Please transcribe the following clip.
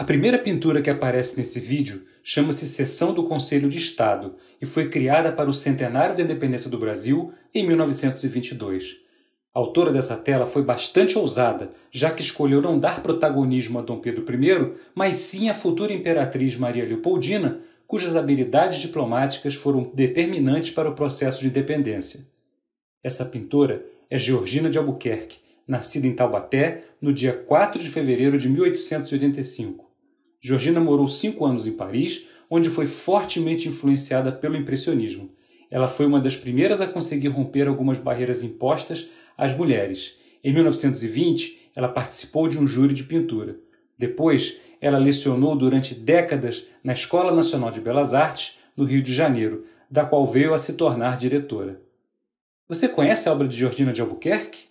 A primeira pintura que aparece nesse vídeo chama-se Sessão do Conselho de Estado e foi criada para o centenário da independência do Brasil em 1922. A autora dessa tela foi bastante ousada, já que escolheu não dar protagonismo a Dom Pedro I, mas sim à futura imperatriz Maria Leopoldina, cujas habilidades diplomáticas foram determinantes para o processo de independência. Essa pintora é Georgina de Albuquerque, nascida em Taubaté no dia 4 de fevereiro de 1885. Georgina morou cinco anos em Paris, onde foi fortemente influenciada pelo impressionismo. Ela foi uma das primeiras a conseguir romper algumas barreiras impostas às mulheres. Em 1920, ela participou de um júri de pintura. Depois, ela lecionou durante décadas na Escola Nacional de Belas Artes, no Rio de Janeiro, da qual veio a se tornar diretora. Você conhece a obra de Georgina de Albuquerque?